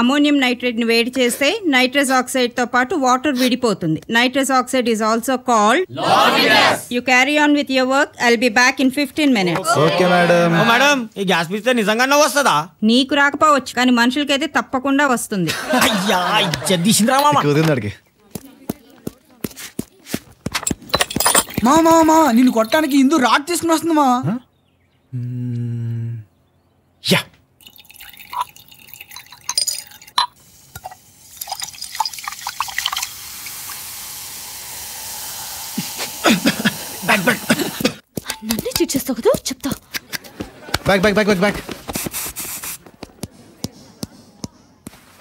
Ammonium నైట్రేట్ని వేడి చేస్తే nitrous ఆక్సైడ్తో పాటు వాటర్ విడిపోతుంది. Nitrous oxide is also called you carry on with your work I'll be back in fifteen minutes okay madam madam ఈ gas పిస్తే నిజంగానే వస్తుందా? నీకు రాకపోవచ్చు కానీ మనుషులకైతే తప్పకుండా వస్తుంది. అయ్యా మామ. మా మా మా నిన్ను కొట్టడానికి ఇందు రాడ్ తీసుకుని వస్తుంది మా నన్నే చీట్ చేస్తావు కదా? చెప్తా. Back back back back back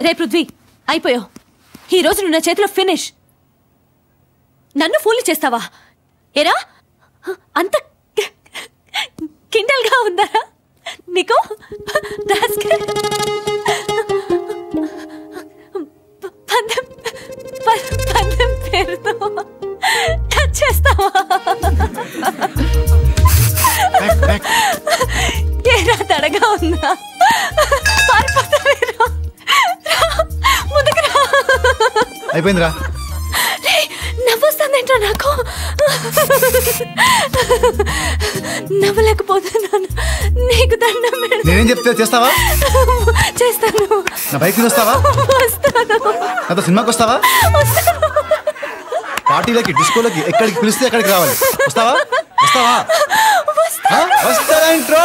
రే పృథ్వీ అయిపోయావు. ఈ రోజు నువ్వు నా చేతిలో ఫినిష్ నన్ను ఫూల్ చేస్తావా? ఏరా? అంత కిండల్గా ఉందా నీకు? రాస్కెల్. ఏరా తడగా ఉందా పారిపోతావేరా రా, ముందుకు రా అయిపోయిందిరా. రేయ్, నవ్వొస్తుందేంట్రా నాకు? నవ్వలేకపోతున్నాను నీకు దండం. నేనేం చెప్తే చేస్తావా? చేస్తాను. నా బైక్ వస్తావా? వస్తాను. నాతో సినిమాకి వస్తావా? పార్టీలకి డిస్కోలకి ఎక్కడికి పిలిస్తే అక్కడికి రావాలి. వస్తావా? వస్తావా? ఆ? వస్తారా ఇంట్రో